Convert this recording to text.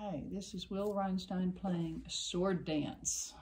Okay, this is Will Rhinestone playing a Sword Dance.